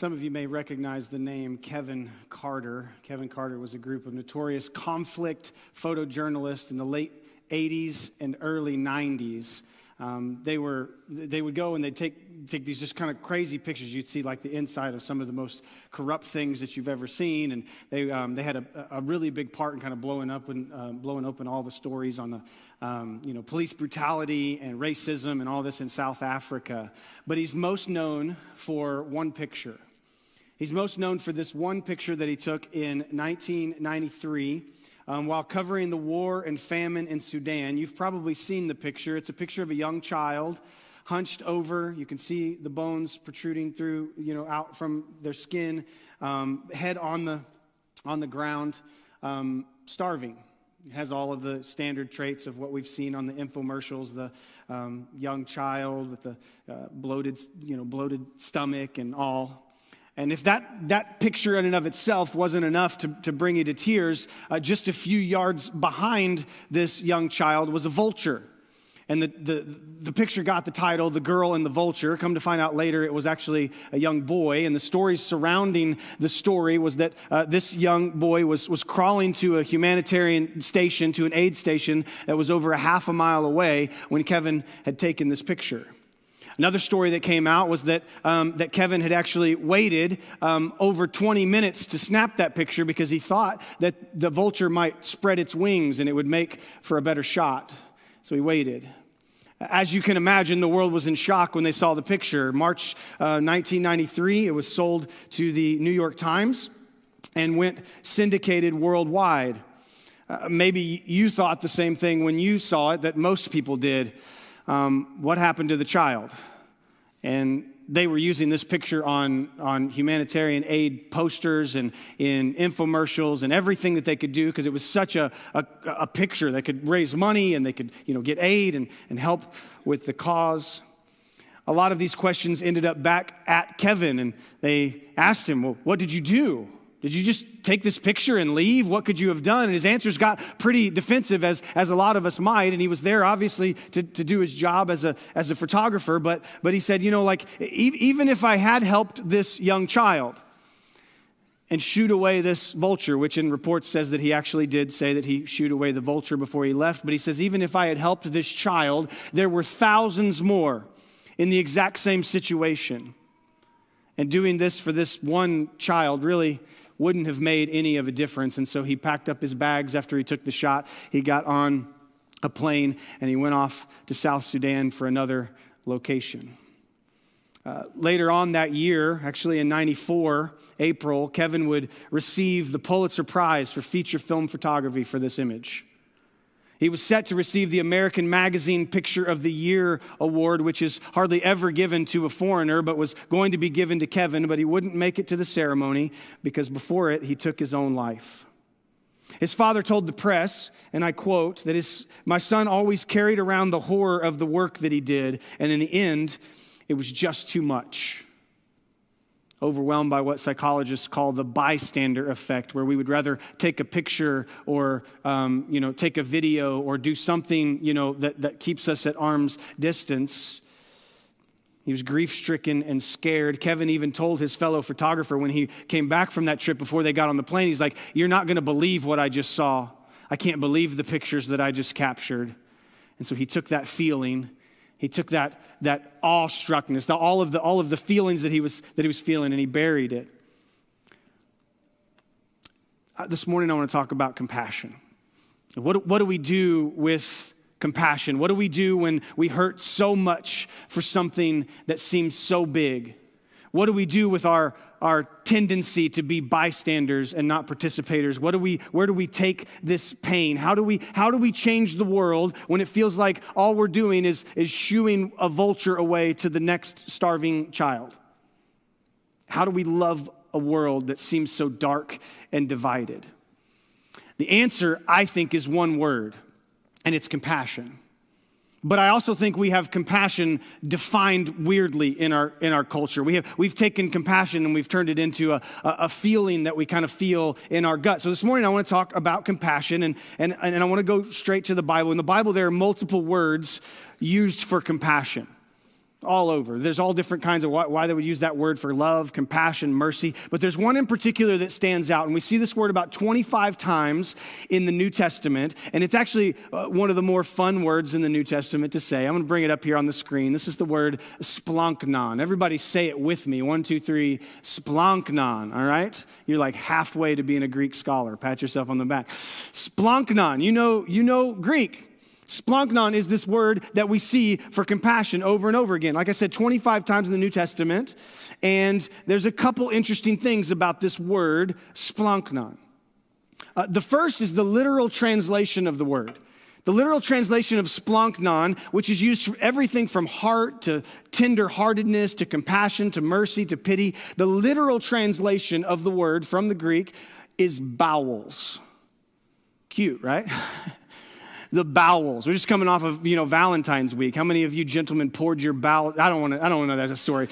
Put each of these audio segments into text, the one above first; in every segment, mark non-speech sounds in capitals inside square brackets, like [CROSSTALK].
Some of you may recognize the name Kevin Carter. Kevin Carter was a group of notorious conflict photojournalists in the late 80s and early 90s. Um, they were they would go and they'd take take these just kind of crazy pictures. You'd see like the inside of some of the most corrupt things that you've ever seen, and they um, they had a, a, really big part in kind of blowing up and uh, blowing open all the stories on the um, you know police brutality and racism and all this in South Africa. But he's most known for one picture. He's most known for this one picture that he took in 1993 um, while covering the war and famine in Sudan. You've probably seen the picture. It's a picture of a young child hunched over. You can see the bones protruding through, you know, out from their skin, um, head on the, on the ground, um, starving. It has all of the standard traits of what we've seen on the infomercials the um, young child with the uh, bloated, you know, bloated stomach and all. And if that, that picture in and of itself wasn't enough to, to bring you to tears, uh, just a few yards behind this young child was a vulture. And the, the, the picture got the title, The Girl and the Vulture. Come to find out later, it was actually a young boy. And the story surrounding the story was that uh, this young boy was, was crawling to a humanitarian station, to an aid station that was over a half a mile away when Kevin had taken this picture. Another story that came out was that, um, that Kevin had actually waited um, over 20 minutes to snap that picture because he thought that the vulture might spread its wings and it would make for a better shot. So he waited. As you can imagine, the world was in shock when they saw the picture. March uh, 1993, it was sold to the New York Times and went syndicated worldwide. Uh, maybe you thought the same thing when you saw it that most people did. Um, what happened to the child? And they were using this picture on, on humanitarian aid posters and in infomercials and everything that they could do because it was such a, a, a, picture that could raise money and they could you know, get aid and, and help with the cause. A lot of these questions ended up back at Kevin and they asked him, Well, what did you do? Did you just take this picture and leave? What could you have done? And his answers got pretty defensive, as, as a lot of us might. And he was there, obviously, to, to do his job as a, as a photographer. But, but he said, you know, like, e- even if I had helped this young child and shoot away this vulture, which in reports says that he actually did say that he shoot away the vulture before he left. But he says, even if I had helped this child, there were thousands more in the exact same situation. And doing this for this one child really wouldn't have made any of a difference. And so he packed up his bags after he took the shot. He got on a plane and he went off to South Sudan for another location. Uh, later on that year, actually in 94, April, Kevin would receive the Pulitzer Prize for feature film photography for this image. He was set to receive the American Magazine Picture of the Year award, which is hardly ever given to a foreigner, but was going to be given to Kevin, but he wouldn't make it to the ceremony because before it, he took his own life. His father told the press, and I quote, that his, my son always carried around the horror of the work that he did, and in the end, it was just too much overwhelmed by what psychologists call the bystander effect, where we would rather take a picture or um, you know, take a video or do something you know, that, that keeps us at arm's distance. He was grief stricken and scared. Kevin even told his fellow photographer when he came back from that trip before they got on the plane, he's like, You're not going to believe what I just saw. I can't believe the pictures that I just captured. And so he took that feeling he took that, that awestruckness, the, all, of the, all of the feelings that he, was, that he was feeling, and he buried it. Uh, this morning, I want to talk about compassion. What, what do we do with compassion? What do we do when we hurt so much for something that seems so big? What do we do with our, our tendency to be bystanders and not participators? What do we, where do we take this pain? How do we, how do we change the world when it feels like all we're doing is, is shooing a vulture away to the next starving child? How do we love a world that seems so dark and divided? The answer, I think, is one word, and it's compassion. But I also think we have compassion defined weirdly in our, in our culture. We have, we've taken compassion and we've turned it into a, a feeling that we kind of feel in our gut. So this morning I want to talk about compassion and, and, and I want to go straight to the Bible. In the Bible, there are multiple words used for compassion. All over. There's all different kinds of why, they would use that word for love, compassion, mercy. But there's one in particular that stands out. And we see this word about 25 times in the New Testament. And it's actually uh, one of the more fun words in the New Testament to say. I'm going to bring it up here on the screen. This is the word splanchnon. Everybody say it with me. One, two, three, splanchnon. All right? You're like halfway to being a Greek scholar. Pat yourself on the back. Splanchnon. You know, you know Greek. Splanchnon is this word that we see for compassion over and over again. Like I said, 25 times in the New Testament. And there's a couple interesting things about this word, splanchnon. Uh, the first is the literal translation of the word. The literal translation of splanchnon, which is used for everything from heart to tenderheartedness to compassion to mercy to pity, the literal translation of the word from the Greek is bowels. Cute, right? [LAUGHS] the bowels. We're just coming off of, you know, Valentine's week. How many of you gentlemen poured your bowels? I don't want to, I don't know that's a story.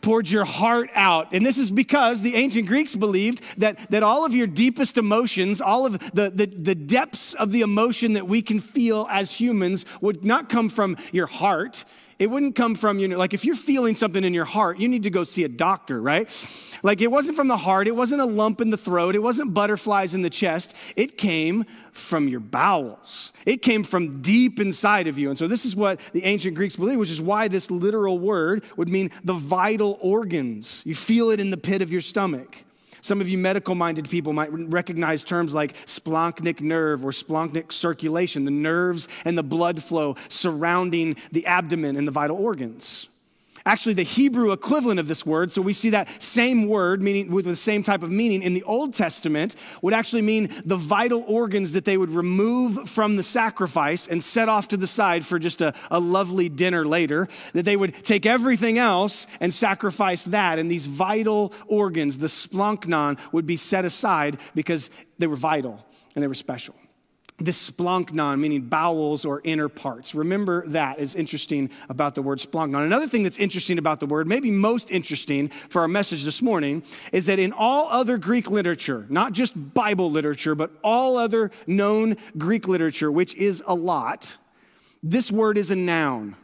poured your heart out. And this is because the ancient Greeks believed that, that all of your deepest emotions, all of the, the, the depths of the emotion that we can feel as humans would not come from your heart. It wouldn't come from, you know, like if you're feeling something in your heart, you need to go see a doctor, right? Like it wasn't from the heart, it wasn't a lump in the throat, it wasn't butterflies in the chest. It came from your bowels. It came from deep inside of you. And so this is what the ancient Greeks believed, which is why this literal word would mean the vital organs. You feel it in the pit of your stomach. Some of you medical minded people might recognize terms like splanchnic nerve or splanchnic circulation, the nerves and the blood flow surrounding the abdomen and the vital organs actually the Hebrew equivalent of this word. So we see that same word, meaning with the same type of meaning in the Old Testament, would actually mean the vital organs that they would remove from the sacrifice and set off to the side for just a, a lovely dinner later. That they would take everything else and sacrifice that. And these vital organs, the splanchnon, would be set aside because they were vital and they were special this splanchnon, meaning bowels or inner parts. Remember that is interesting about the word splanchnon. Another thing that's interesting about the word, maybe most interesting for our message this morning, is that in all other Greek literature, not just Bible literature, but all other known Greek literature, which is a lot, this word is a noun.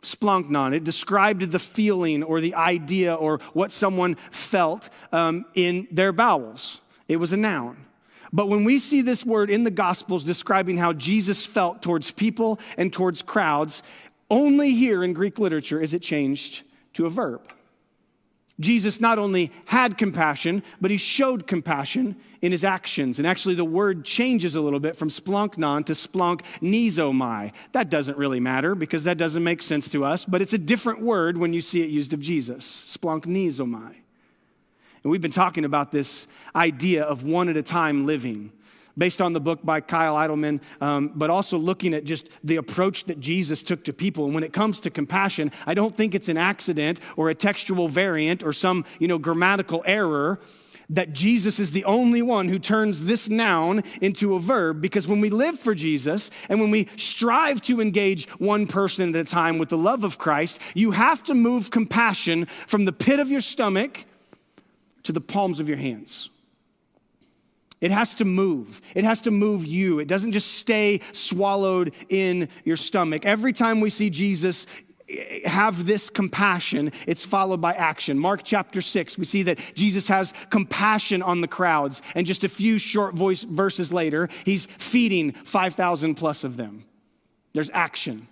Splanchnon. It described the feeling or the idea or what someone felt um, in their bowels. It was a noun. But when we see this word in the Gospels describing how Jesus felt towards people and towards crowds, only here in Greek literature is it changed to a verb. Jesus not only had compassion, but he showed compassion in his actions. And actually, the word changes a little bit from splanchnon to splanchnizomai. That doesn't really matter because that doesn't make sense to us, but it's a different word when you see it used of Jesus, splanchnizomai. And we've been talking about this idea of one at a time living based on the book by Kyle Idleman, um, but also looking at just the approach that Jesus took to people. And when it comes to compassion, I don't think it's an accident or a textual variant or some, you know, grammatical error that Jesus is the only one who turns this noun into a verb because when we live for Jesus and when we strive to engage one person at a time with the love of Christ, you have to move compassion from the pit of your stomach to the palms of your hands. It has to move. It has to move you. It doesn't just stay swallowed in your stomach. Every time we see Jesus eh, have this compassion, it's followed by action. Mark chapter 6, we see that Jesus has compassion on the crowds. And just a few short voice verses later, he's feeding 5,000 plus of them. There's action.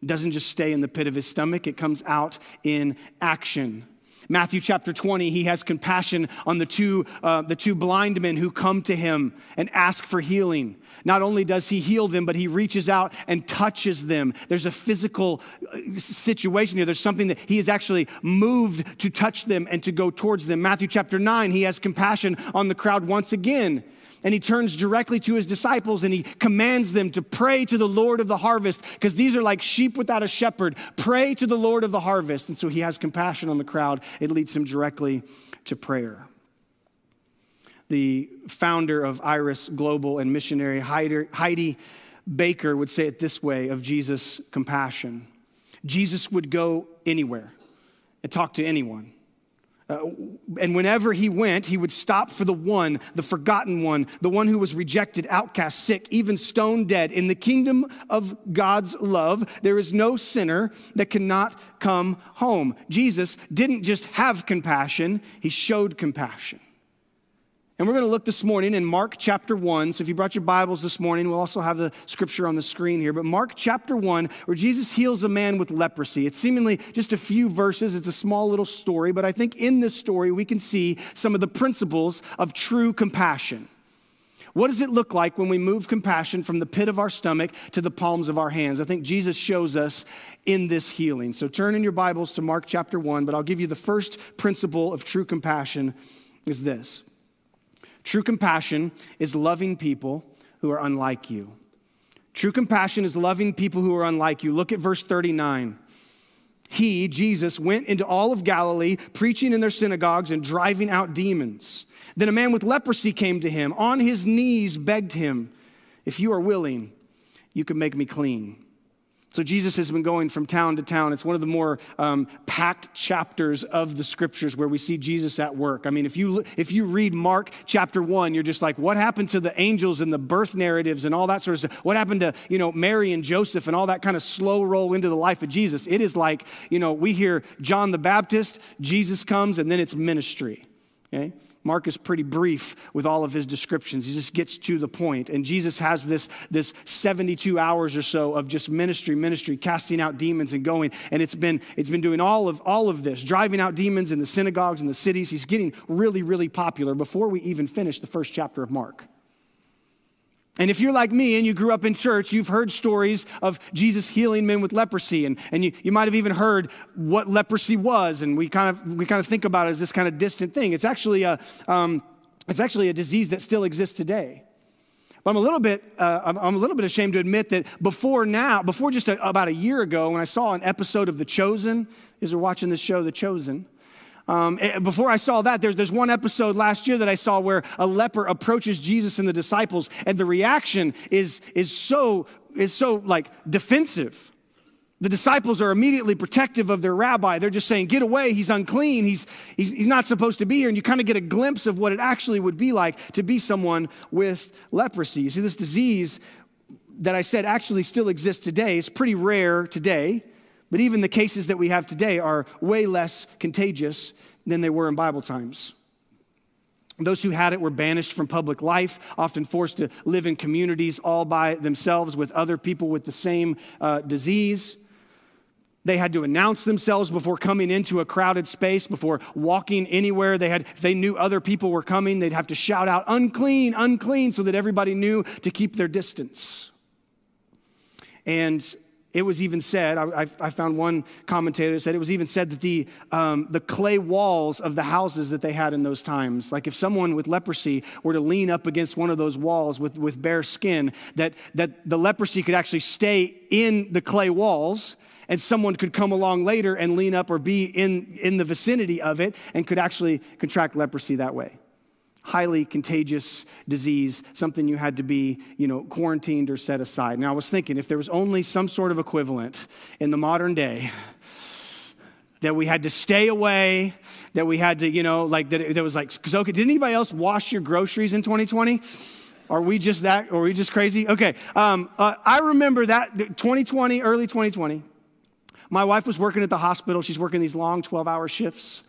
It doesn't just stay in the pit of his stomach, it comes out in action. Matthew chapter 20, he has compassion on the two, uh, the two blind men who come to him and ask for healing. Not only does he heal them, but he reaches out and touches them. There's a physical uh, situation here. There's something that he is actually moved to touch them and to go towards them. Matthew chapter 9, he has compassion on the crowd once again and he turns directly to his disciples and he commands them to pray to the Lord of the harvest because these are like sheep without a shepherd. Pray to the Lord of the harvest. And so he has compassion on the crowd. It leads him directly to prayer. The founder of Iris Global and missionary Heidi Baker would say it this way of Jesus' compassion Jesus would go anywhere and talk to anyone Uh, and whenever he went, he would stop for the one, the forgotten one, the one who was rejected, outcast, sick, even stone dead. In the kingdom of God's love, there is no sinner that cannot come home. Jesus didn't just have compassion, he showed compassion. And we're going to look this morning in Mark chapter 1. So if you brought your Bibles this morning, we'll also have the scripture on the screen here. But Mark chapter 1, where Jesus heals a man with leprosy. It's seemingly just a few verses, it's a small little story, but I think in this story we can see some of the principles of true compassion. What does it look like when we move compassion from the pit of our stomach to the palms of our hands? I think Jesus shows us in this healing. So turn in your Bibles to Mark chapter 1, but I'll give you the first principle of true compassion is this. True compassion is loving people who are unlike you. True compassion is loving people who are unlike you. Look at verse 39. He, Jesus, went into all of Galilee, preaching in their synagogues and driving out demons. Then a man with leprosy came to him, on his knees begged him, If you are willing, you can make me clean. So Jesus has been going from town to town. It's one of the more um, packed chapters of the scriptures where we see Jesus at work. I mean, if you if you read Mark chapter one, you're just like, what happened to the angels and the birth narratives and all that sort of stuff? What happened to you know Mary and Joseph and all that kind of slow roll into the life of Jesus? It is like you know we hear John the Baptist, Jesus comes, and then it's ministry. Okay. Mark is pretty brief with all of his descriptions. He just gets to the point. And Jesus has this, this 72 hours or so of just ministry, ministry, casting out demons and going. And it's been, it's been doing all of, all of this, driving out demons in the synagogues and the cities. He's getting really, really popular before we even finish the first chapter of Mark. And if you're like me and you grew up in church, you've heard stories of Jesus healing men with leprosy. And, and you, you might have even heard what leprosy was. And we kind of, we kind of think about it as this kind of distant thing. It's actually a, um, it's actually a disease that still exists today. But I'm a little bit, uh, I'm a little bit ashamed to admit that before now, before just a, about a year ago, when I saw an episode of The Chosen, is are watching this show, The Chosen. Um, eh, before I saw that, there's, there's one episode last year that I saw where a leper approaches Jesus and the disciples, and the reaction is, is so is so like defensive. The disciples are immediately protective of their rabbi. They're just saying, Get away, he's unclean, he's, he's, he's not supposed to be here. And you kind of get a glimpse of what it actually would be like to be someone with leprosy. You see, this disease that I said actually still exists today. It's pretty rare today. But even the cases that we have today are way less contagious than they were in Bible times. Those who had it were banished from public life, often forced to live in communities all by themselves with other people with the same uh, disease. They had to announce themselves before coming into a crowded space, before walking anywhere. They had, if they knew other people were coming, they'd have to shout out, unclean, unclean, so that everybody knew to keep their distance. And it was even said, I, I, found one commentator said it was even said that the, um, the clay walls of the houses that they had in those times, like if someone with leprosy were to lean up against one of those walls with, with bare skin, that, that the leprosy could actually stay in the clay walls and someone could come along later and lean up or be in, in the vicinity of it and could actually contract leprosy that way highly contagious disease, something you had to be, you know, quarantined or set aside. Now I was thinking if there was only some sort of equivalent in the modern day that we had to stay away, that we had to, you know, like that it, was like, okay, did anybody else wash your groceries in 2020? Are we just that, are we just crazy? Okay, um, uh, I remember that 2020, early 2020. My wife was working at the hospital. She's working these long 12 hour shifts.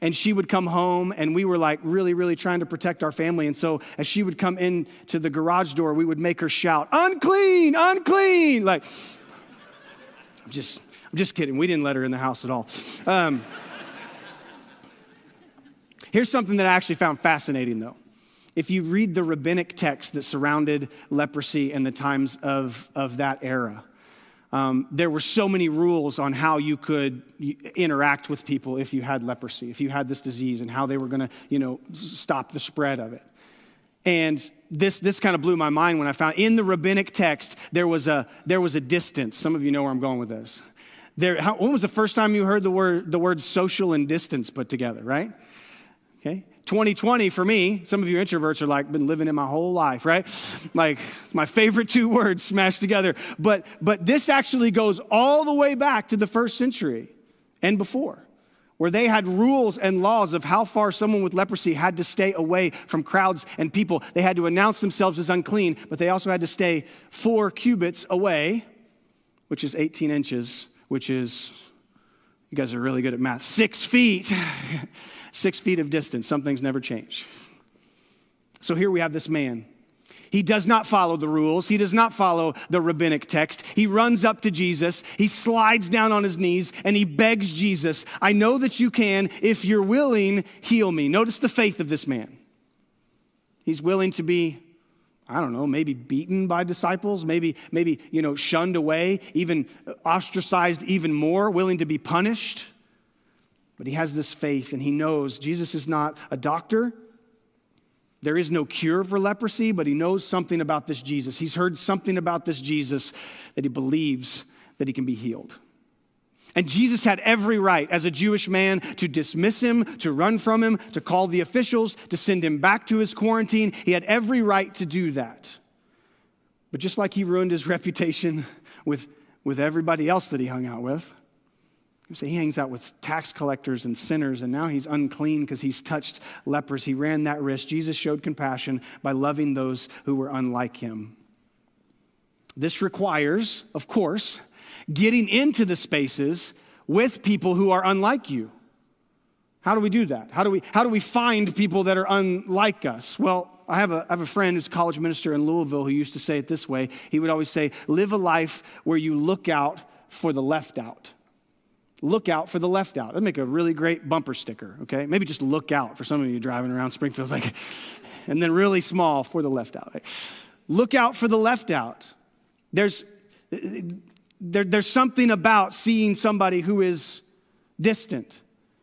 And she would come home and we were like really really trying to protect our family. And so as she would come in to the garage door we would make her shout unclean! Unclean! Like i'm just i'm just kidding. We didn't let her in the house at all. Um, here's something that i actually found fascinating though. If you read the rabbinic text that surrounded leprosy in the times of, of that era um, there were so many rules on how you could interact with people if you had leprosy, if you had this disease, and how they were going to, you know, stop the spread of it. And this, this kind of blew my mind when I found in the rabbinic text there was a there was a distance. Some of you know where I'm going with this. There, how, when was the first time you heard the word the word social and distance put together? Right? Okay. 2020 for me, some of you introverts are like, been living in my whole life, right? Like, it's my favorite two [LAUGHS] words smashed together. But, but this actually goes all the way back to the first century and before where they had rules and laws of how far someone with leprosy had to stay away from crowds and people. They had to announce themselves as unclean, but they also had to stay four cubits away, which is 18 inches, which is, you guys are really good at math, six feet. [LAUGHS] six feet of distance. Some things never change. So here we have this man he does not follow the rules. He does not follow the rabbinic text. He runs up to Jesus. He slides down on his knees and he begs Jesus, I know that you can. If you're willing, heal me. Notice the faith of this man. He's willing to be, I don't know, maybe beaten by disciples, maybe, maybe, you know, shunned away, even ostracized even more, willing to be punished. But he has this faith and he knows Jesus is not a doctor. There is no cure for leprosy, but he knows something about this Jesus. He's heard something about this Jesus that he believes that he can be healed. And Jesus had every right as a Jewish man to dismiss him, to run from him, to call the officials, to send him back to his quarantine. He had every right to do that. But just like he ruined his [LAUGHS] reputation with, with everybody else that he hung out with, say he hangs out with tax collectors and sinners, and now he's unclean because he's touched lepers. He ran that risk. Jesus showed compassion by loving those who were unlike him. This requires, of course, getting into the spaces with people who are unlike you. How do we do that? How do we, how do we find people that are unlike us? Well, I have, a, I have a friend who's a college minister in Louisville who used to say it this way. He would always say, Live a life where you look out for the left out look out for the left out. That'd make a really great bumper sticker, okay? Maybe just look out for some of you driving around Springfield, like, and then really small for the left out. Look out for the left out. There's, there, there's something about seeing somebody who is distant,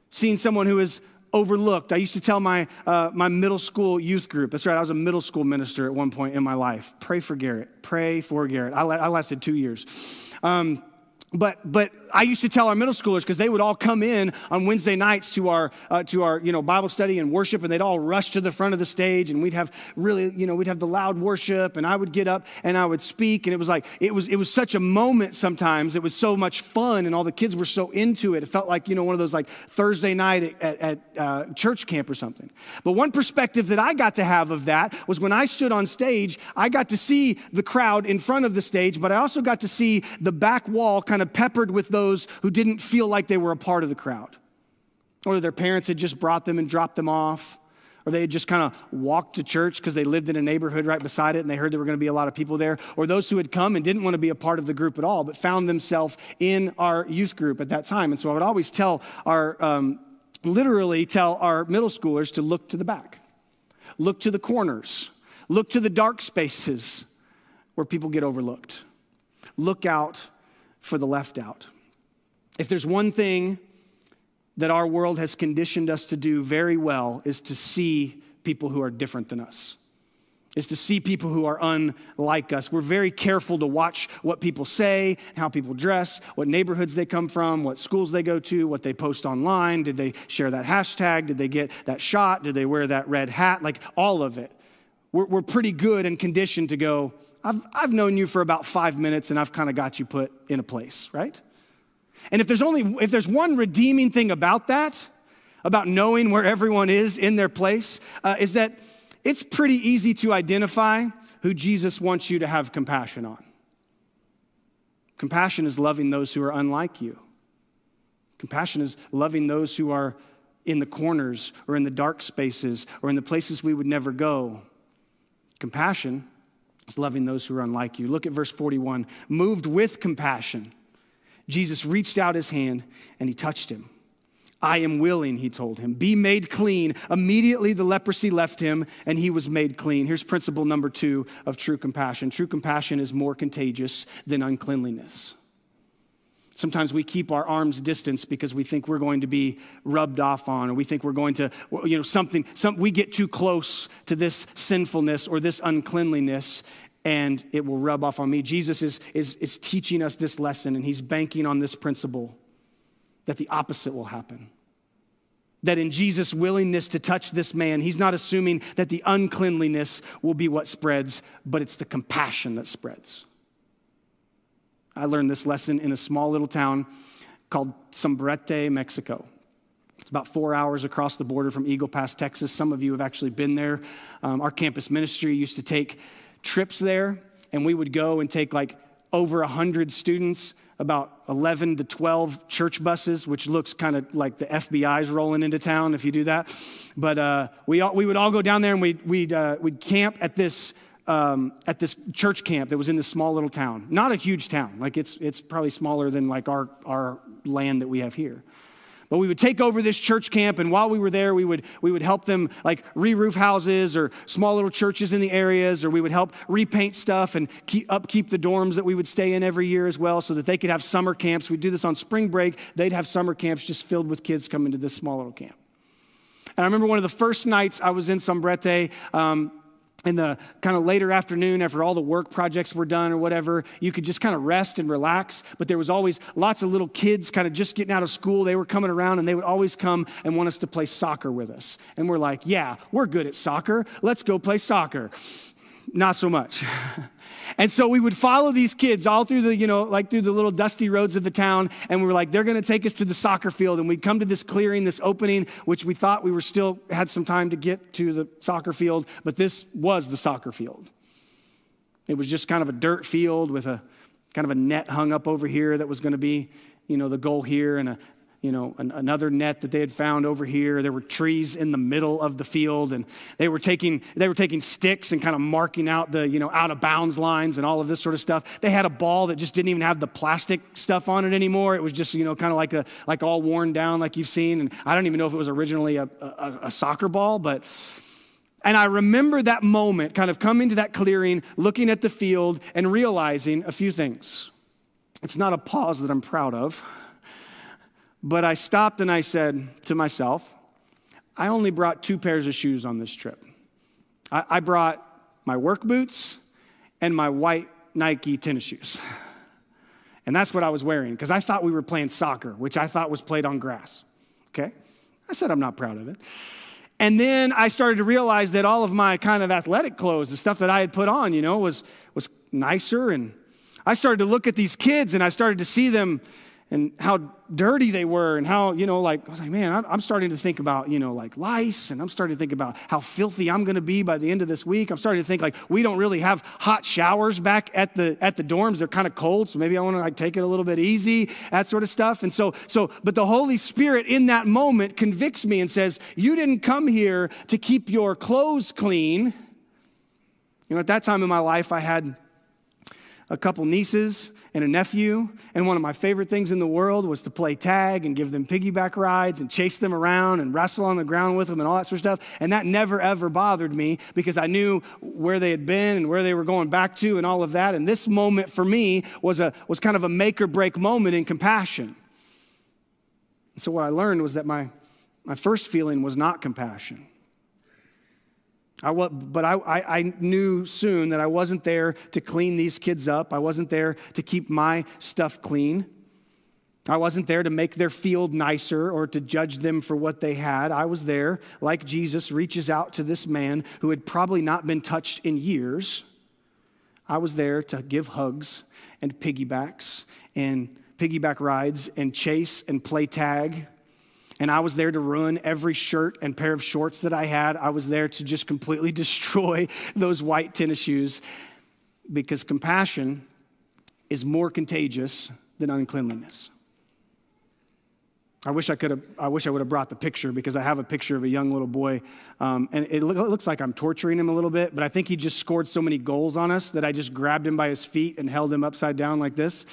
seeing someone who is overlooked. I used to tell my, uh, my middle school youth group, that's right, I was a middle school minister at one point in my life. Pray for Garrett. Pray for Garrett. I, I lasted two years. Um, but but I used to tell our middle schoolers because they would all come in on Wednesday nights to our uh, to our you know Bible study and worship, and they'd all rush to the front of the stage, and we'd have really you know we'd have the loud worship, and I would get up and I would speak, and it was like it was it was such a moment. Sometimes it was so much fun, and all the kids were so into it. It felt like you know one of those like Thursday night at, at uh, church camp or something. But one perspective that I got to have of that was when I stood on stage, I got to see the crowd in front of the stage, but I also got to see the back wall kind of of peppered with those who didn't feel like they were a part of the crowd. Or their parents had just brought them and dropped them off. Or they had just kind of walked to church because they lived in a neighborhood right beside it and they heard there were going to be a lot of people there. Or those who had come and didn't want to be a part of the group at all, but found themselves in our youth group at that time. And so I would always tell our, um, literally tell our middle schoolers to look to the back, look to the corners, look to the dark spaces where people get overlooked. Look out for the left out. If there's one thing that our world has conditioned us to do very well is to see people who are different than us is to see people who are unlike us. We're very careful to watch what people say, how people dress, what neighborhoods they come from, what schools they go to, what they post online. Did they share that hashtag? Did they get that shot? Did they wear that red hat? Like all of it. We're, we're pretty good and conditioned to go, I've, I've known you for about five minutes and I've kind of got you put in a place, right? And if there's only, if there's one redeeming thing about that, about knowing where everyone is in their place, uh, is that it's pretty easy to identify who Jesus wants you to have compassion on. Compassion is loving those who are unlike you. Compassion is loving those who are in the corners or in the dark spaces or in the places we would never go. Compassion is loving those who are unlike you. Look at verse 41. Moved with compassion, Jesus reached out his hand and he touched him. I am willing, he told him. Be made clean. Immediately the leprosy left him and he was made clean. Here's principle number two of true compassion true compassion is more contagious than uncleanliness. Sometimes we keep our arms distance because we think we're going to be rubbed off on, or we think we're going to, you know, something, some, we get too close to this sinfulness or this uncleanliness, and it will rub off on me. Jesus is, is, is teaching us this lesson, and he's banking on this principle that the opposite will happen. That in Jesus' willingness to touch this man, he's not assuming that the uncleanliness will be what spreads, but it's the compassion that spreads. I learned this lesson in a small little town called Sombrete, Mexico. It's about four hours across the border from Eagle Pass, Texas. Some of you have actually been there. Um, our campus ministry used to take trips there, and we would go and take like over 100 students, about 11 to 12 church buses, which looks kind of like the FBI's rolling into town if you do that. But uh, we, all, we would all go down there and we'd, we'd, uh, we'd camp at this. Um, at this church camp that was in this small little town, not a huge town, like it's it's probably smaller than like our our land that we have here. But we would take over this church camp, and while we were there, we would, we would help them like re roof houses or small little churches in the areas, or we would help repaint stuff and keep, upkeep the dorms that we would stay in every year as well so that they could have summer camps. We'd do this on spring break. They'd have summer camps just filled with kids coming to this small little camp. And I remember one of the first nights I was in Sombrete. Um, in the kind of later afternoon after all the work projects were done or whatever you could just kind of rest and relax. But there was always lots of little kids kind of just getting out of school. They were coming around and they would always come and want us to play soccer with us. And we're like yeah we're good at soccer. Let's go play soccer. Not so much [LAUGHS] And so we would follow these kids all through the, you know, like through the little dusty roads of the town. And we were like, they're going to take us to the soccer field. And we'd come to this clearing, this opening, which we thought we were still had some time to get to the soccer field. But this was the soccer field. It was just kind of a dirt field with a kind of a net hung up over here that was going to be, you know, the goal here and a, you know, an, another net that they had found over here. There were trees in the middle of the field, and they were taking they were taking sticks and kind of marking out the you know out of bounds lines and all of this sort of stuff. They had a ball that just didn't even have the plastic stuff on it anymore. It was just you know kind of like a like all worn down like you've seen. And I don't even know if it was originally a, a, a soccer ball, but. And I remember that moment, kind of coming to that clearing, looking at the field, and realizing a few things. It's not a pause that I'm proud of. But I stopped and I said to myself, I only brought two pairs of shoes on this trip. I, I brought my work boots and my white Nike tennis shoes. [LAUGHS] And that's what I was wearing because I thought we were playing soccer, which I thought was played on grass. Okay? I said I'm not proud of it. And then I started to realize that all of my kind of athletic clothes, the stuff that I had put on, you know, was, was nicer. And I started to look at these kids and I started to see them and how dirty they were and how you know like i was like man I'm, starting to think about you know like lice and i'm starting to think about how filthy i'm going to be by the end of this week. I'm starting to think like we don't really have hot showers back at the at the dorms. They're kind of cold so maybe i want to like take it a little bit easy that sort of stuff. And so so but the holy spirit in that moment convicts me and says you didn't come here to keep your clothes clean. You know at that time in my life i had a couple nieces and a nephew. And one of my favorite things in the world was to play tag and give them piggyback rides and chase them around and wrestle on the ground with them and all that sort of stuff. And that never, ever bothered me because I knew where they had been and where they were going back to and all of that. And this moment for me was, a, was kind of a make or break moment in compassion. And so what I learned was that my, my first feeling was not compassion. I, but I, I, I, knew soon that I wasn't there to clean these kids up. I wasn't there to keep my stuff clean. I wasn't there to make their field nicer or to judge them for what they had. I was there, like Jesus reaches out to this man who had probably not been touched in years. I was there to give hugs and piggybacks and piggyback rides and chase and play tag and I was there to ruin every shirt and pair of shorts that I had. I was there to just completely [LAUGHS] destroy those white tennis shoes because compassion is more contagious than uncleanliness. I wish I could have. I wish I would have brought the picture because I have a picture of a young little boy, um, and it, look, it looks like I'm torturing him a little bit. But I think he just scored so many goals on us that I just grabbed him by his feet and held him upside down like this.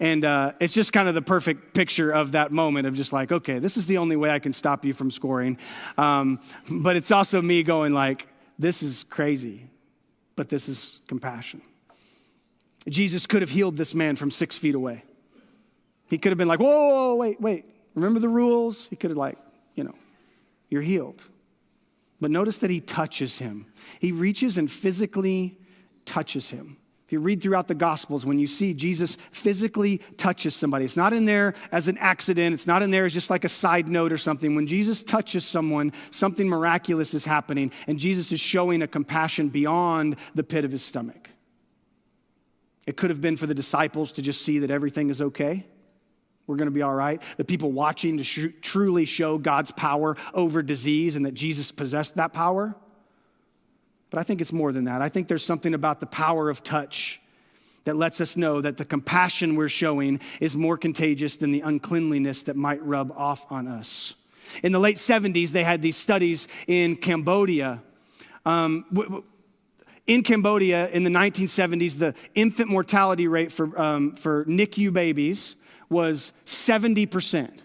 And uh, it's just kind of the perfect picture of that moment of just like, okay, this is the only way I can stop you from scoring. Um, but it's also me going like, this is crazy, but this is compassion. Jesus could have healed this man from six feet away. He could have been like, whoa, whoa, whoa wait, wait. Remember the rules? He could have like, you know, you're healed. But notice that he touches him. He reaches and physically touches him. If you read throughout the Gospels, when you see Jesus physically touches somebody, it's not in there as an accident, it's not in there as just like a side note or something. When Jesus touches someone, something miraculous is happening, and Jesus is showing a compassion beyond the pit of his stomach. It could have been for the disciples to just see that everything is okay. we're going to be all right. The people watching to sh- truly show God's power over disease and that Jesus possessed that power. But I think it's more than that. I think there's something about the power of touch that lets us know that the compassion we're showing is more contagious than the uncleanliness that might rub off on us. In the late 70s, they had these studies in Cambodia. Um, in Cambodia in the 1970s, the infant mortality rate for, um, for NICU babies was 70%.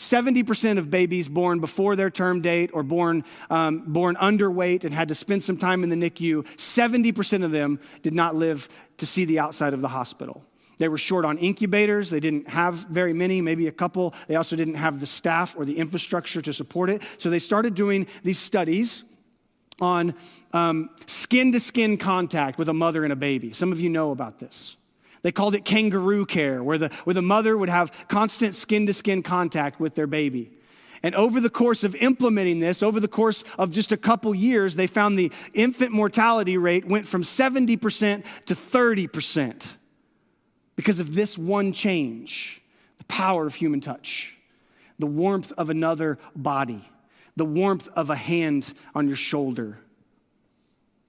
70% of babies born before their term date or born, um, born underweight and had to spend some time in the NICU, 70% of them did not live to see the outside of the hospital. They were short on incubators. They didn't have very many, maybe a couple. They also didn't have the staff or the infrastructure to support it. So they started doing these studies on skin to skin contact with a mother and a baby. Some of you know about this. They called it kangaroo care, where the, where the mother would have constant skin to skin contact with their baby. And over the course of implementing this, over the course of just a couple years, they found the infant mortality rate went from 70% to 30% because of this one change the power of human touch, the warmth of another body, the warmth of a hand on your shoulder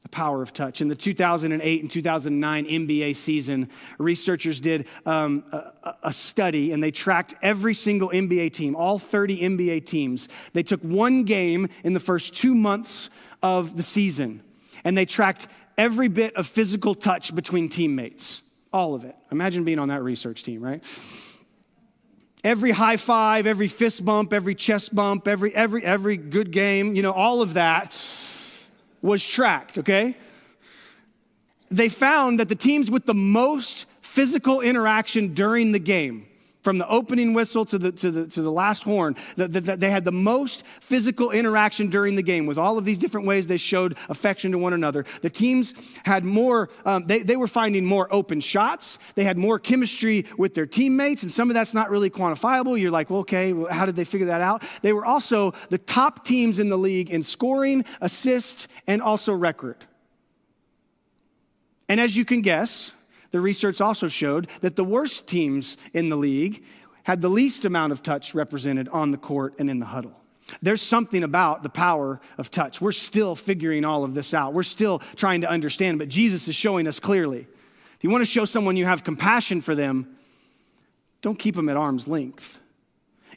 the power of touch. In the 2008 and 2009 NBA season, researchers did um, a, a, study and they tracked every single NBA team, all 30 NBA teams. They took one game in the first two months of the season and they tracked every bit of physical touch between teammates, all of it. Imagine being on that research team, right? Every high five, every fist bump, every chest bump, every, every, every good game, you know, all of that was tracked, okay? They found that the teams with the most physical interaction during the game, from the opening whistle to the, to the, to the last horn, that, that, they had the most physical interaction during the game with all of these different ways they showed affection to one another. The teams had more, um, they, they were finding more open shots. They had more chemistry with their teammates, and some of that's not really quantifiable. You're like, well, okay, well, how did they figure that out? They were also the top teams in the league in scoring, assists, and also record. And as you can guess, the research also showed that the worst teams in the league had the least amount of touch represented on the court and in the huddle. There's something about the power of touch. We're still figuring all of this out. We're still trying to understand, but Jesus is showing us clearly. If you want to show someone you have compassion for them, don't keep them at arm's length.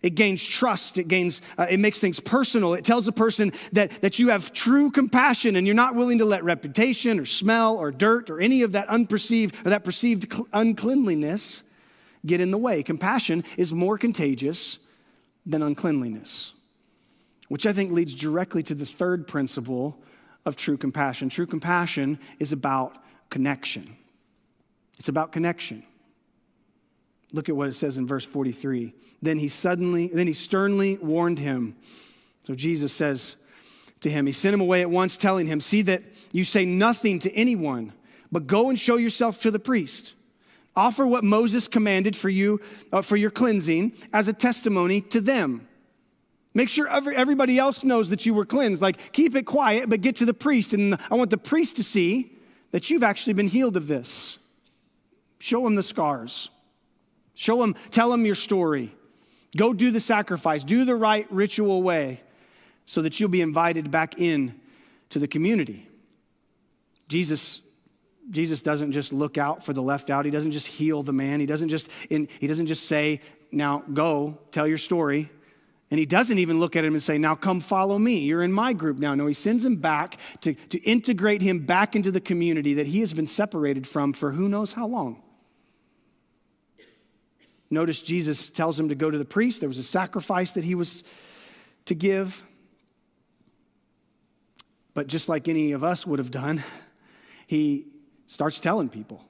It gains trust. It gains, uh, it makes things personal. It tells a person that, that you have true compassion and you're not willing to let reputation or smell or dirt or any of that unperceived or that perceived uncleanliness get in the way. Compassion is more contagious than uncleanliness, which I think leads directly to the third principle of true compassion. True compassion is about connection. It's about connection. Look at what it says in verse 43. Then he suddenly, then he sternly warned him. So Jesus says to him, he sent him away at once, telling him, See that you say nothing to anyone, but go and show yourself to the priest. Offer what Moses commanded for you, uh, for your cleansing, as a testimony to them. Make sure every, everybody else knows that you were cleansed. Like, keep it quiet, but get to the priest. And I want the priest to see that you've actually been healed of this. Show him the scars. Show them, tell them your story. Go do the sacrifice, do the right ritual way so that you'll be invited back in to the community. Jesus Jesus doesn't just look out for the left out. He doesn't just heal the man. He doesn't just in, he doesn't just say, "Now go, tell your story." And he doesn't even look at him and say, Now come follow me. You're in my group now. No, he sends him back to, to integrate him back into the community that he has been separated from for who knows how long. Notice Jesus tells him to go to the priest. There was a sacrifice that he was to give. But just like any of us would have done, he starts telling people.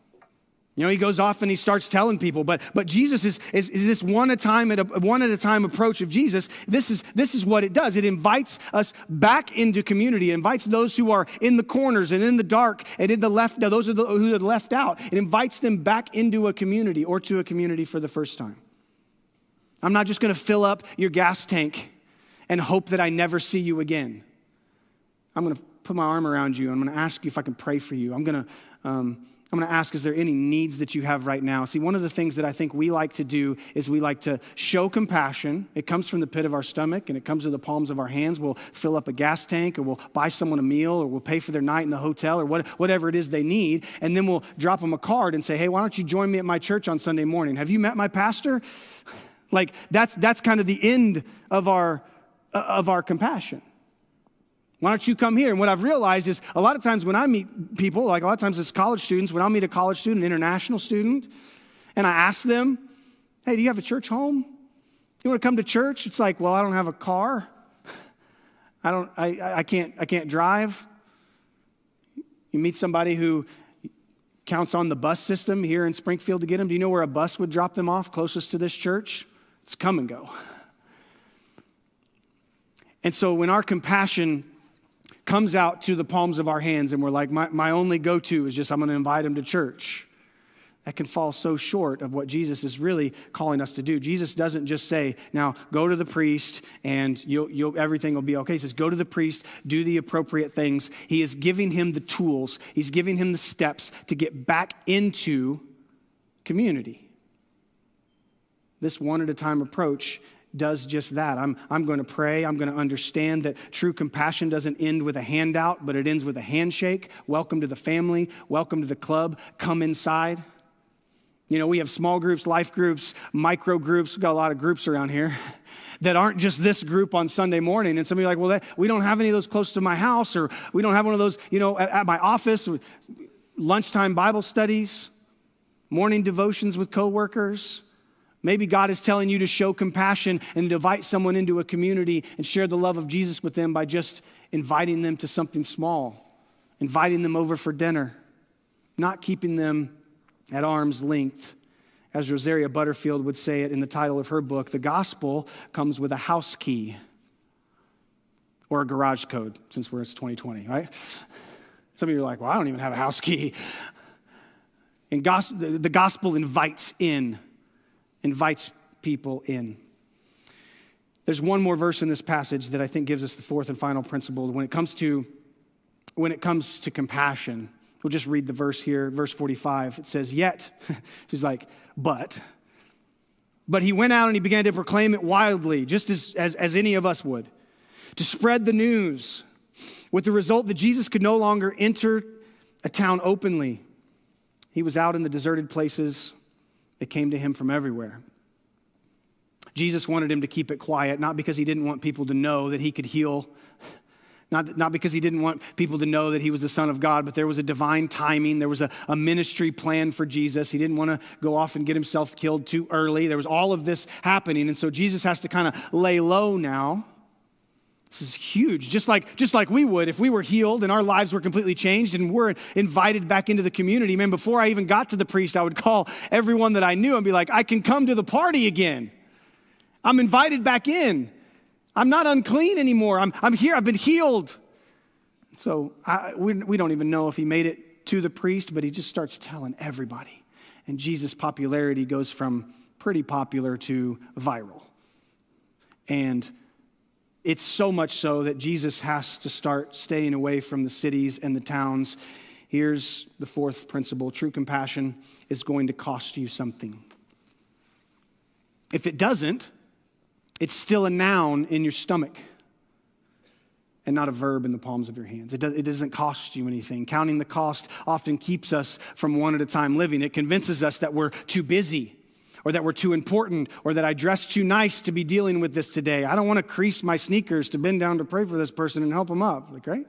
You know, he goes off and he starts telling people, but, but Jesus is, is, is, this one at a time at a one at a time approach of Jesus. This is, this is what it does. It invites us back into community. It invites those who are in the corners and in the dark and in the left, those are the, who are left out. It invites them back into a community or to a community for the first time. I'm not just going to fill up your gas tank and hope that I never see you again. I'm going to put my arm around you. I'm going to ask you if I can pray for you. I'm going to um, I'm going to ask, is there any needs that you have right now? See, one of the things that I think we like to do is we like to show compassion. It comes from the pit of our stomach and it comes to the palms of our hands. We'll fill up a gas tank or we'll buy someone a meal or we'll pay for their night in the hotel or what, whatever it is they need. And then we'll drop them a card and say, hey, why don't you join me at my church on Sunday morning? Have you met my pastor? Like, that's, that's kind of the end of our, of our compassion. Why don't you come here? And what I've realized is a lot of times when I meet people, like a lot of times as college students, when I'll meet a college student, an international student, and I ask them, hey, do you have a church home? You want to come to church? It's like, well, I don't have a car. I don't, I, I can't, I can't drive. You meet somebody who counts on the bus system here in Springfield to get them. Do you know where a bus would drop them off closest to this church? It's come and go. And so when our compassion comes out to the palms of our hands and we're like, my, my only go to is just, I'm going to invite him to church. That can fall so short of what Jesus is really calling us to do. Jesus doesn't just say, now go to the priest and you'll, you'll, everything will be okay. He says, go to the priest, do the appropriate things. He is giving him the tools, he's giving him the steps to get back into community. This one at a time approach does just that. I'm, I'm going to pray. I'm going to understand that true compassion doesn't end with a handout, but it ends with a handshake. Welcome to the family. Welcome to the club. Come inside. You know, we have small groups, life groups, micro groups. We've got a lot of groups around here that aren't just this group on Sunday morning. And somebody like, well, that, we don't have any of those close to my house, or we don't have one of those, you know, at, at my office. With lunchtime Bible studies, morning devotions with coworkers. Maybe God is telling you to show compassion and invite someone into a community and share the love of Jesus with them by just inviting them to something small, inviting them over for dinner, not keeping them at arm's length. As Rosaria Butterfield would say it in the title of her book, the gospel comes with a house key or a garage code, since we're it's 2020, right? Some of you are like, well, I don't even have a house key. And the gospel invites in invites people in. There's one more verse in this passage that I think gives us the fourth and final principle when it comes to when it comes to compassion. We'll just read the verse here, verse 45. It says, Yet, [LAUGHS] she's like, but, but he went out and he began to proclaim it wildly, just as, as, as any of us would, to spread the news, with the result that Jesus could no longer enter a town openly. He was out in the deserted places it came to him from everywhere. Jesus wanted him to keep it quiet, not because he didn't want people to know that he could heal, not, not because he didn't want people to know that he was the Son of God, but there was a divine timing. There was a, a ministry plan for Jesus. He didn't want to go off and get himself killed too early. There was all of this happening. And so Jesus has to kind of lay low now this is huge. Just like, just like we would if we were healed and our lives were completely changed and we're invited back into the community. Man, before I even got to the priest, I would call everyone that I knew and be like, I can come to the party again. I'm invited back in. I'm not unclean anymore. I'm, I'm here. I've been healed. So I, we, we don't even know if he made it to the priest, but he just starts telling everybody. And Jesus' popularity goes from pretty popular to viral. And it's so much so that Jesus has to start staying away from the cities and the towns. Here's the fourth principle true compassion is going to cost you something. If it doesn't, it's still a noun in your stomach and not a verb in the palms of your hands. It, does, it doesn't cost you anything. Counting the cost often keeps us from one at a time living. It convinces us that we're too busy or that we're too important or that I dress too nice to be dealing with this today. I don't want to crease my sneakers to bend down to pray for this person and help them up. Like, right?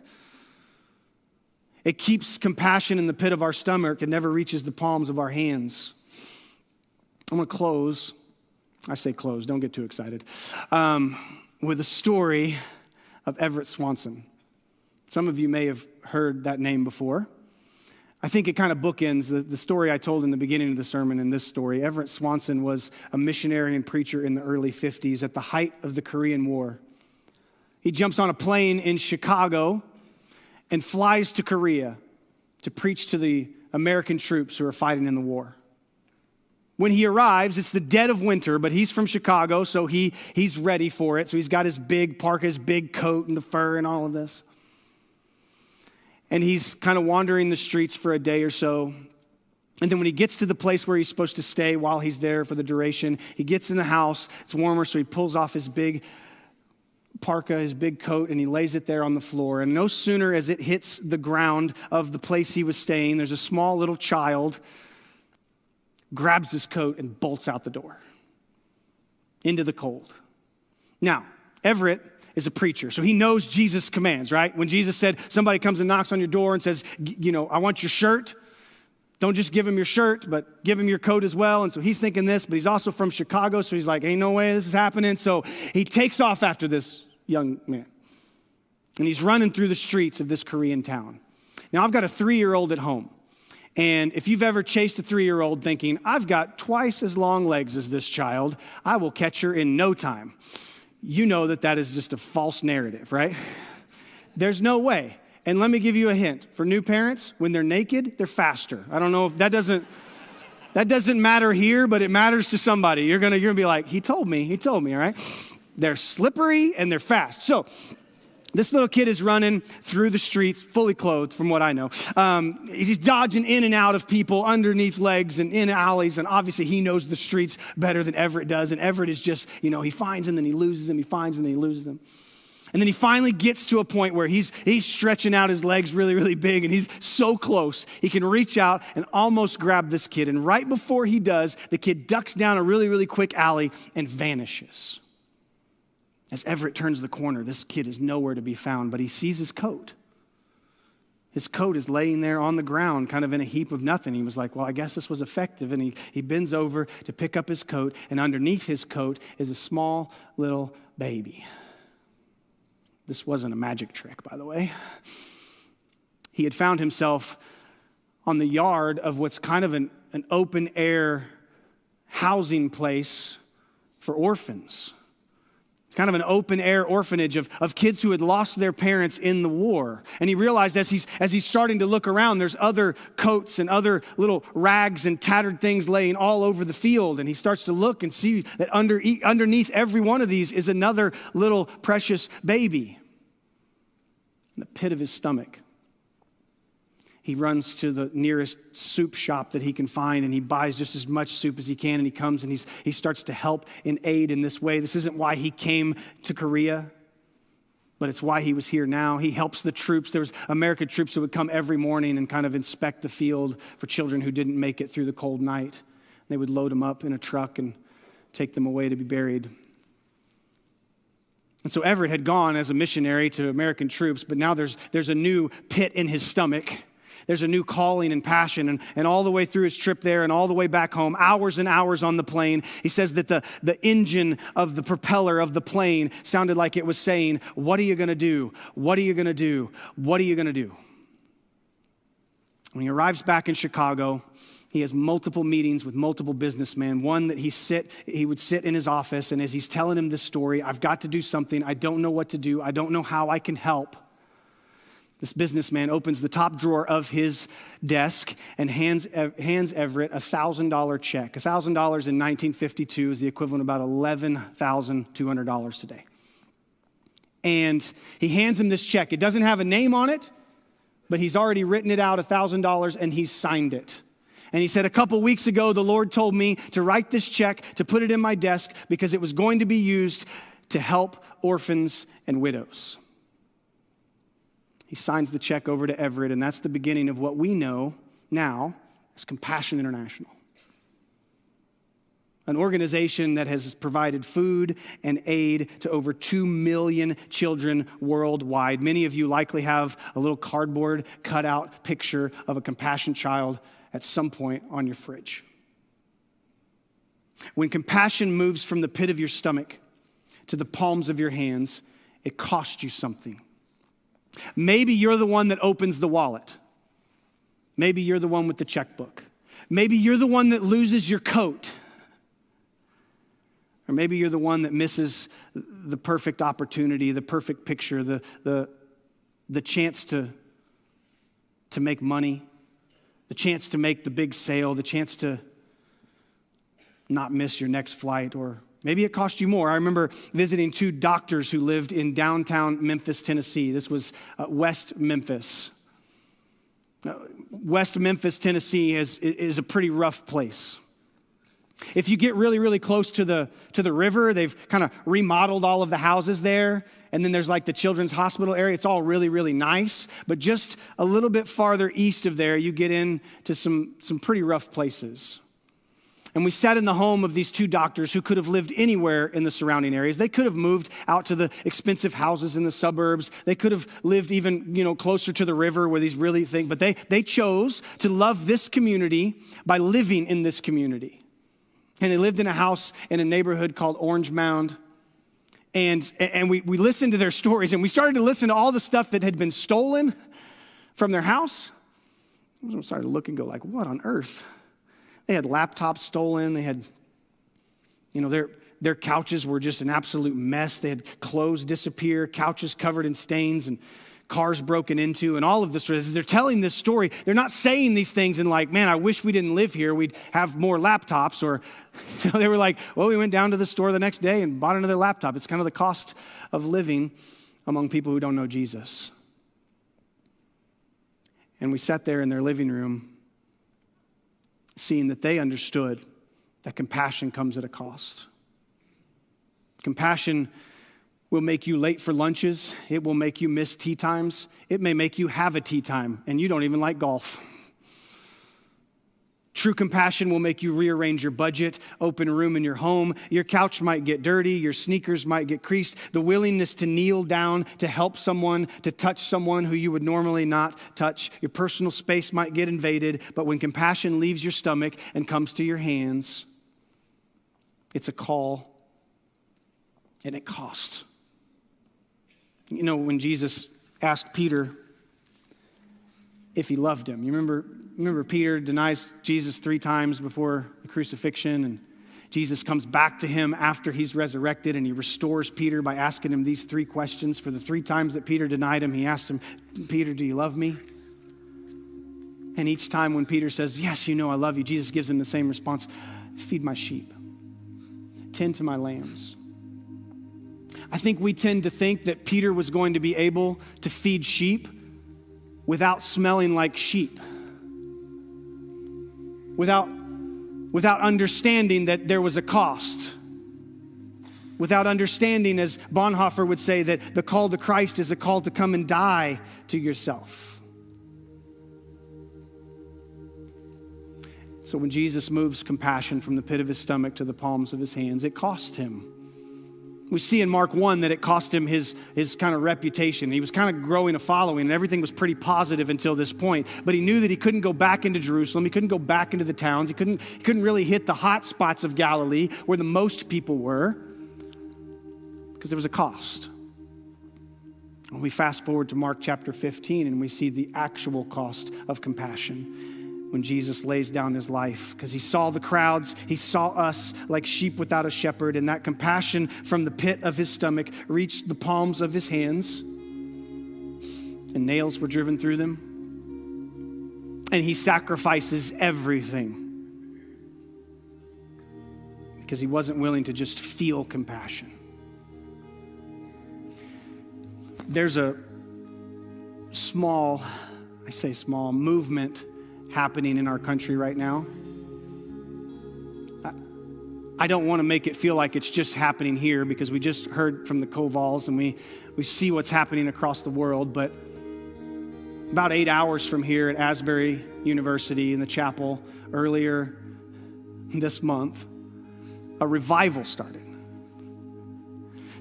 It keeps compassion in the pit of our stomach. It never reaches the palms of our hands. I'm going to close. I say close, don't get too excited. Um, with a story of Everett Swanson. Some of you may have heard that name before. I think it kind of bookends the, the story I told in the beginning of the sermon in this story. Everett Swanson was a missionary and preacher in the early 50s at the height of the Korean War. He jumps on a plane in Chicago and flies to Korea to preach to the American troops who are fighting in the war. When he arrives, it's the dead of winter, but he's from Chicago, so he, he's ready for it. So he's got his big parka, his big coat, and the fur, and all of this and he's kind of wandering the streets for a day or so. And then when he gets to the place where he's supposed to stay while he's there for the duration, he gets in the house. It's warmer, so he pulls off his big parka, his big coat, and he lays it there on the floor. And no sooner as it hits the ground of the place he was staying, there's a small little child grabs his coat and bolts out the door into the cold. Now, Everett is a preacher, so he knows Jesus' commands, right? When Jesus said, somebody comes and knocks on your door and says, you know, I want your shirt, don't just give him your shirt, but give him your coat as well. And so he's thinking this, but he's also from Chicago, so he's like, ain't no way this is happening. So he takes off after this young man. And he's running through the streets of this Korean town. Now, I've got a three year old at home. And if you've ever chased a three year old thinking, I've got twice as long legs as this child, I will catch her in no time, you know that that is just a false narrative, right? There's no way. And let me give you a hint for new parents, when they're naked, they're faster. I don't know if that doesn't. That doesn't matter here, but it matters to somebody. You're gonna, you're gonna be like, he told me, he told me, all right? They're slippery and they're fast. So this little kid is running through the streets, fully clothed, from what I know. Um, he's dodging in and out of people underneath legs and in alleys, and obviously he knows the streets better than Everett does. And Everett is just, you know, he finds him, then he loses him, he finds him, then he loses him. And then he finally gets to a point where he's, he's stretching out his legs really, really big, and he's so close. He can reach out and almost grab this kid. And right before he does, the kid ducks down a really, really quick alley and vanishes. As Everett turns the corner, this kid is nowhere to be found, but he sees his coat. His coat is laying there on the ground, kind of in a heap of nothing. He was like, Well, I guess this was effective. And he, he bends over to pick up his coat, and underneath his coat is a small little baby. This wasn't a magic trick, by the way. He had found himself on the yard of what's kind of an, an open air housing place for orphans kind of an open air orphanage of, of kids who had lost their parents in the war. And he realized as he's, as he's starting to look around, there's other coats and other little rags and tattered things laying all over the field. And he starts to look and see that under, underneath every one of these is another little precious baby in the pit of his stomach he runs to the nearest soup shop that he can find and he buys just as much soup as he can and he comes and he's, he starts to help and aid in this way. This isn't why he came to Korea, but it's why he was here now. He helps the troops. There was American troops who would come every morning and kind of inspect the field for children who didn't make it through the cold night. They would load them up in a truck and take them away to be buried. And so Everett had gone as a missionary to American troops, but now there's, there's a new pit in his stomach there's a new calling and passion. And, and all the way through his trip there and all the way back home, hours and hours on the plane, he says that the, the engine of the propeller of the plane sounded like it was saying, What are you going to do? What are you going to do? What are you going to do? When he arrives back in Chicago, he has multiple meetings with multiple businessmen. One that he sit, he would sit in his office, and as he's telling him this story, I've got to do something. I don't know what to do. I don't know how I can help. This businessman opens the top drawer of his desk and hands, hands Everett a $1,000 check. $1,000 in 1952 is the equivalent of about $11,200 today. And he hands him this check. It doesn't have a name on it, but he's already written it out $1,000 and he's signed it. And he said, A couple weeks ago, the Lord told me to write this check, to put it in my desk, because it was going to be used to help orphans and widows. He signs the check over to Everett, and that's the beginning of what we know now as Compassion International. An organization that has provided food and aid to over 2 million children worldwide. Many of you likely have a little cardboard cutout picture of a compassion child at some point on your fridge. When compassion moves from the pit of your stomach to the palms of your hands, it costs you something. Maybe you're the one that opens the wallet. Maybe you're the one with the checkbook. Maybe you're the one that loses your coat. Or maybe you're the one that misses the perfect opportunity, the perfect picture, the, the, the chance to, to make money, the chance to make the big sale, the chance to not miss your next flight or Maybe it cost you more. I remember visiting two doctors who lived in downtown Memphis, Tennessee. This was uh, West Memphis. Uh, West Memphis, Tennessee is, is a pretty rough place. If you get really, really close to the, to the river, they've kind of remodeled all of the houses there. And then there's like the children's hospital area. It's all really, really nice. But just a little bit farther east of there, you get into some, some pretty rough places. And we sat in the home of these two doctors who could have lived anywhere in the surrounding areas. They could have moved out to the expensive houses in the suburbs. They could have lived even, you know, closer to the river where these really think, but they, they chose to love this community by living in this community. And they lived in a house in a neighborhood called Orange Mound. And, and we, we listened to their stories and we started to listen to all the stuff that had been stolen from their house. We started to look and go like, what on earth? They had laptops stolen. They had, you know, their, their couches were just an absolute mess. They had clothes disappear, couches covered in stains, and cars broken into, and all of this. They're telling this story. They're not saying these things in like, man, I wish we didn't live here. We'd have more laptops. Or [LAUGHS] you know, they were like, well, we went down to the store the next day and bought another laptop. It's kind of the cost of living among people who don't know Jesus. And we sat there in their living room seeing that they understood that compassion comes at a cost. Compassion will make you late for lunches, it will make you miss tea times, it may make you have a tea time, and you don't even like golf. True compassion will make you rearrange your budget, open room in your home. Your couch might get dirty, your sneakers might get creased. The willingness to kneel down to help someone, to touch someone who you would normally not touch. Your personal space might get invaded, but when compassion leaves your stomach and comes to your hands, it's a call and it costs. You know, when Jesus asked Peter if he loved him, you remember remember Peter denies Jesus three times before the crucifixion, and Jesus comes back to him after he's resurrected and he restores Peter by asking him these three questions. For the three times that Peter denied him, he asked him, Peter, do you love me? And each time when Peter says, Yes, you know I love you, Jesus gives him the same response Feed my sheep, tend to my lambs. I think we tend to think that Peter was going to be able to feed sheep without smelling like sheep without, without understanding that there was a cost. Without understanding, as Bonhoeffer would say, that the call to Christ is a call to come and die to yourself. So when Jesus moves compassion from the pit of his stomach to the palms of his hands, it cost him. We see in Mark 1 that it cost him his, his kind of reputation. He was kind of growing a following, and everything was pretty positive until this point. But he knew that he couldn't go back into Jerusalem. He couldn't go back into the towns. He couldn't, he couldn't really hit the hot spots of Galilee where the most people were because there was a cost. When we fast forward to Mark chapter 15 and we see the actual cost of compassion when Jesus lays down his life because he saw the crowds, he saw us like sheep without a shepherd, and that compassion from the pit of his stomach reached the palms of his hands, and nails were driven through them. And he sacrifices everything because he wasn't willing to just feel compassion. There's a small, I say small, movement happening in our country right now. I don't want to make it feel like it's just happening here because we just heard from the Kovals and we, we see what's happening across the world. But about eight hours from here at Asbury University in the chapel earlier this month, a revival started.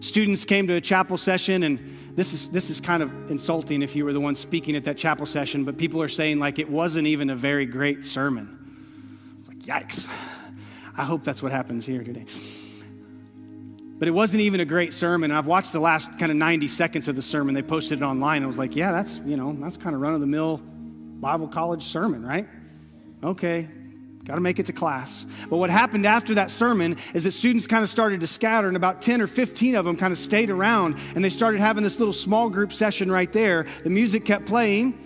Students came to a chapel session and this is this is kind of insulting if you were the one speaking at that chapel session, but people are saying like it wasn't even a very great sermon. It's like yikes. I hope that's what happens here today. But it wasn't even a great sermon. I've watched the last kind of 90 seconds of the sermon. They posted it online. I was like, yeah, that's, you know, that's kind of run of the mill Bible college sermon, right? Okay, Got to make it to class. But what happened after that sermon is that students kind of started to scatter, and about 10 or 15 of them kind of stayed around, and they started having this little small group session right there. The music kept playing.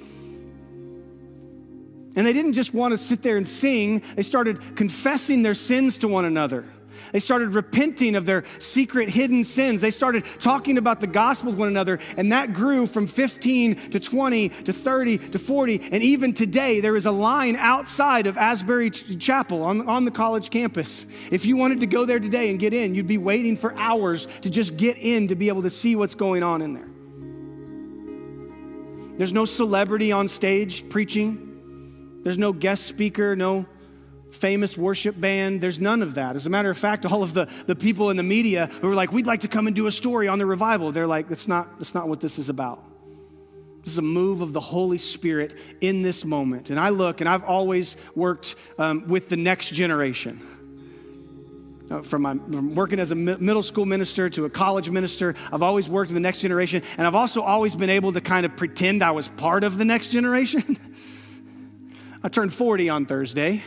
And they didn't just want to sit there and sing, they started confessing their sins to one another. They started repenting of their secret hidden sins. They started talking about the gospel with one another, and that grew from 15 to 20 to 30 to 40. And even today, there is a line outside of Asbury Chapel on, on the college campus. If you wanted to go there today and get in, you'd be waiting for hours to just get in to be able to see what's going on in there. There's no celebrity on stage preaching, there's no guest speaker, no famous worship band. There's none of that. As a matter of fact, all of the, the people in the media who are like, we'd like to come and do a story on the revival, they're like, that's not, that's not what this is about. This is a move of the Holy Spirit in this moment. And I look, and I've always worked um, with the next generation. Uh, from my from working as a middle school minister to a college minister, I've always worked with the next generation, and I've also always been able to kind of pretend I was part of the next generation. [LAUGHS] I turned 40 on Thursday,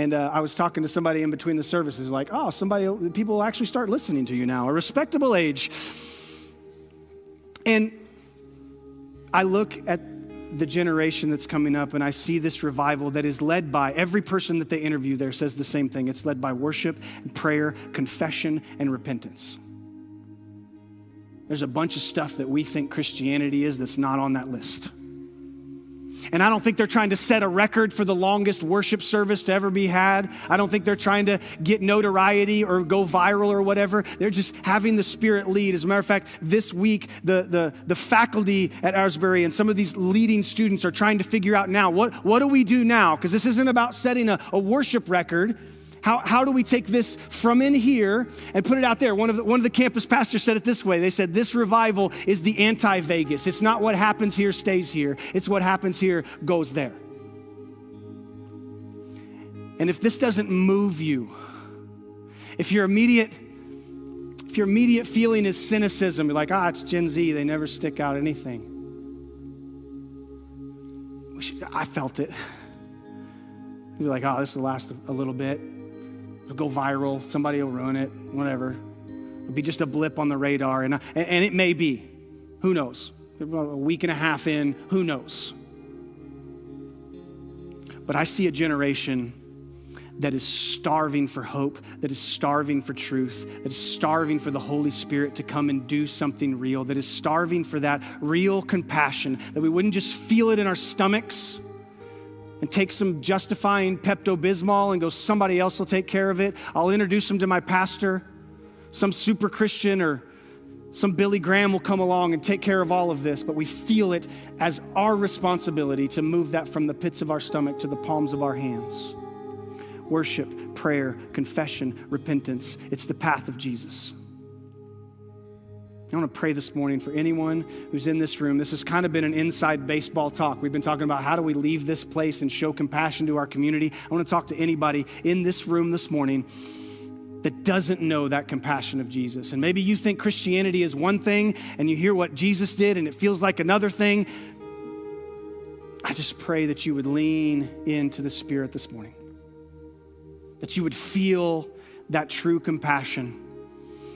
and uh, I was talking to somebody in between the services, like, oh, somebody, people will actually start listening to you now, a respectable age. And I look at the generation that's coming up and I see this revival that is led by every person that they interview there says the same thing. It's led by worship and prayer, confession, and repentance. There's a bunch of stuff that we think Christianity is that's not on that list. And I don't think they're trying to set a record for the longest worship service to ever be had. I don't think they're trying to get notoriety or go viral or whatever. They're just having the Spirit lead. As a matter of fact, this week, the, the, the faculty at Asbury and some of these leading students are trying to figure out now what, what do we do now? Because this isn't about setting a, a worship record. How, how do we take this from in here and put it out there? One of, the, one of the campus pastors said it this way. They said, This revival is the anti Vegas. It's not what happens here stays here, it's what happens here goes there. And if this doesn't move you, if your immediate if your immediate feeling is cynicism, you're like, ah, it's Gen Z, they never stick out anything. Should, I felt it. You're like, oh, this will last a little bit. It'll go viral. Somebody will ruin it, whatever. It'll be just a blip on the radar. And, and it may be. Who knows? A week and a half in, who knows? But I see a generation that is starving for hope, that is starving for truth, that is starving for the Holy Spirit to come and do something real, that is starving for that real compassion, that we wouldn't just feel it in our stomachs and take some justifying Pepto Bismol and go, somebody else will take care of it. I'll introduce them to my pastor. Some super Christian or some Billy Graham will come along and take care of all of this, but we feel it as our responsibility to move that from the pits of our stomach to the palms of our hands. Worship, prayer, confession, repentance. It's the path of Jesus. I want to pray this morning for anyone who's in this room. This has kind of been an inside baseball talk. We've been talking about how do we leave this place and show compassion to our community. I want to talk to anybody in this room this morning that doesn't know that compassion of Jesus. And maybe you think Christianity is one thing and you hear what Jesus did and it feels like another thing. I just pray that you would lean into the Spirit this morning, that you would feel that true compassion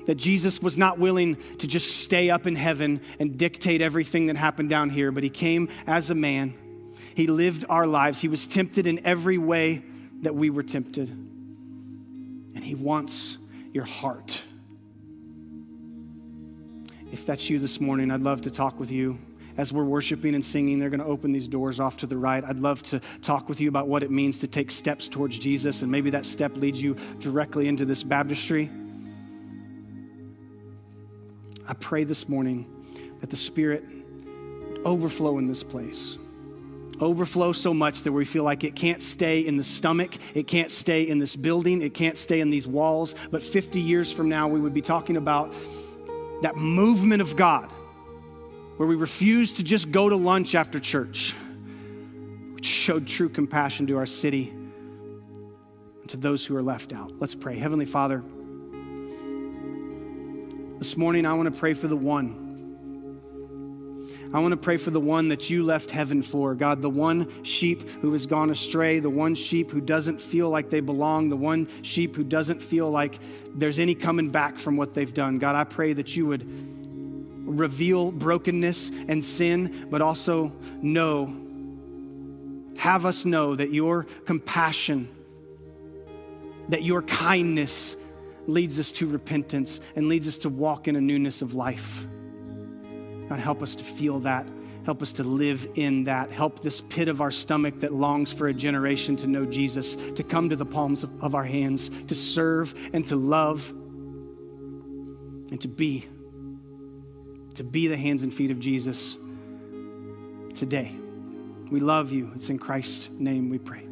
that Jesus was not willing to just stay up in heaven and dictate everything that happened down here, but he came as a man. He lived our lives. He was tempted in every way that we were tempted. And he wants your heart. If that's you this morning, I'd love to talk with you. As we're worshiping and singing, they're going to open these doors off to the right. I'd love to talk with you about what it means to take steps towards Jesus, and maybe that step leads you directly into this baptistry. I pray this morning that the Spirit overflow in this place. Overflow so much that we feel like it can't stay in the stomach, it can't stay in this building, it can't stay in these walls. But 50 years from now, we would be talking about that movement of God where we refuse to just go to lunch after church, which showed true compassion to our city and to those who are left out. Let's pray. Heavenly Father, this morning, I want to pray for the one. I want to pray for the one that you left heaven for, God, the one sheep who has gone astray, the one sheep who doesn't feel like they belong, the one sheep who doesn't feel like there's any coming back from what they've done. God, I pray that you would reveal brokenness and sin, but also know, have us know that your compassion that your kindness leads us to repentance and leads us to walk in a newness of life. God, help us to feel that. Help us to live in that. Help this pit of our stomach that longs for a generation to know Jesus to come to the palms of, of our hands, to serve and to love and to be. To be the hands and feet of Jesus today. We love you. It's in Christ's name we pray.